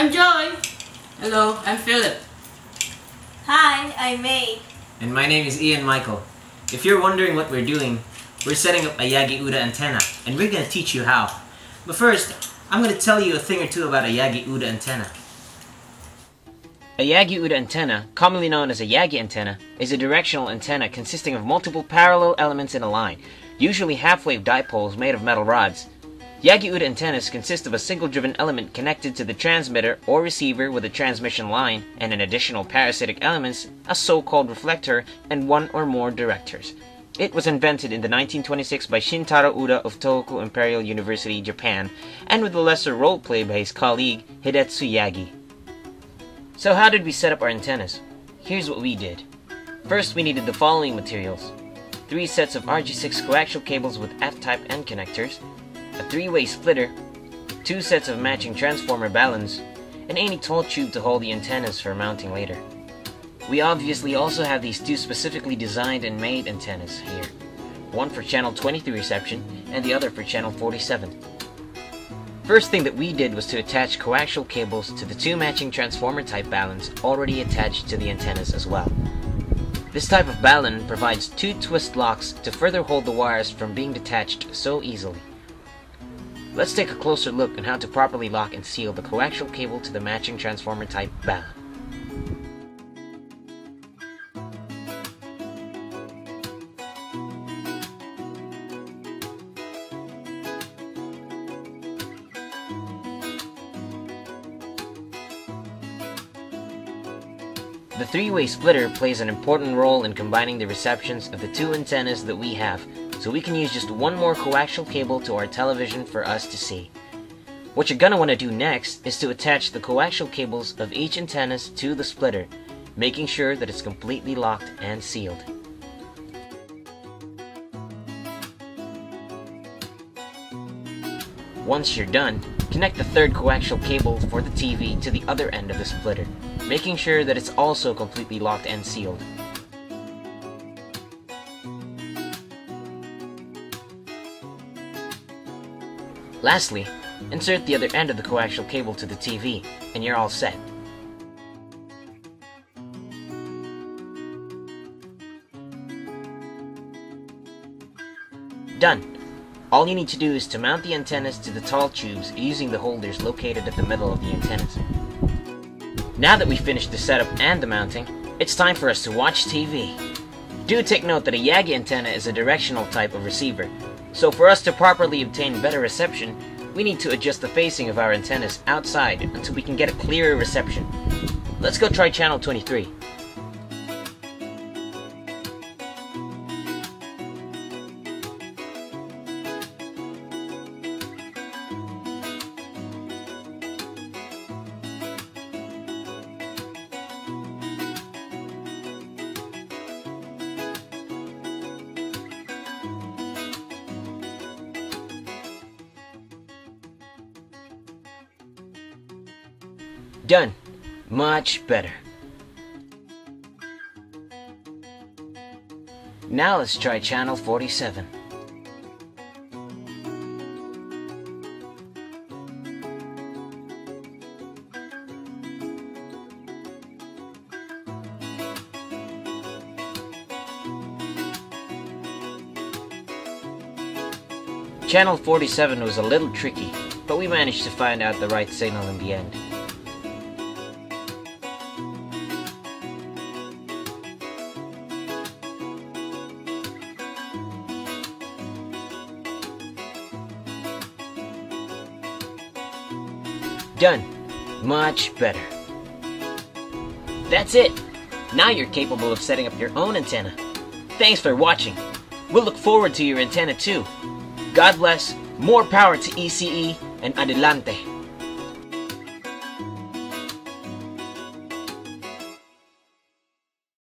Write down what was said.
I'm Joy. Hello, I'm Philip. Hi, I'm May. And my name is Ian Michael. If you're wondering what we're doing, we're setting up a Yagi Uda antenna, and we're going to teach you how. But first, I'm going to tell you a thing or two about a Yagi Uda antenna. A Yagi Uda antenna, commonly known as a Yagi antenna, is a directional antenna consisting of multiple parallel elements in a line, usually half-wave dipoles made of metal rods. Yagi Uda antennas consist of a single driven element connected to the transmitter or receiver with a transmission line and an additional parasitic elements, a so-called reflector, and one or more directors. It was invented in the 1926 by Shintaro Uda of Tohoku Imperial University, Japan, and with a lesser role play by his colleague Hidetsu Yagi. So how did we set up our antennas? Here's what we did. First, we needed the following materials. Three sets of RG6 coaxial cables with F-type end connectors, a three-way splitter, two sets of matching transformer baluns, and any tall tube to hold the antennas for mounting later. We obviously also have these two specifically designed and made antennas here, one for channel 23 reception and the other for channel 47. First thing that we did was to attach coaxial cables to the two matching transformer type baluns already attached to the antennas as well. This type of balun provides two twist locks to further hold the wires from being detached so easily. Let's take a closer look on how to properly lock and seal the coaxial cable to the matching transformer type balun. The three-way splitter plays an important role in combining the receptions of the two antennas that we have, so we can use just one more coaxial cable to our television for us to see. What you're gonna want to do next is to attach the coaxial cables of each antennas to the splitter, making sure that it's completely locked and sealed. Once you're done, connect the third coaxial cable for the TV to the other end of the splitter, making sure that it's also completely locked and sealed. Lastly, insert the other end of the coaxial cable to the TV, and you're all set. Done! All you need to do is to mount the antennas to the tall tubes using the holders located at the middle of the antennas. Now that we've finished the setup and the mounting, it's time for us to watch TV. Do take note that a Yagi antenna is a directional type of receiver, so for us to properly obtain better reception, we need to adjust the facing of our antennas outside until we can get a clearer reception. Let's go try channel 23. Done. Much better. Now let's try channel 47. Channel 47 was a little tricky, but we managed to find out the right signal in the end. Done. Much better. That's it. Now you're capable of setting up your own antenna. Thanks for watching. We'll look forward to your antenna too. God bless, more power to ECE, and adelante.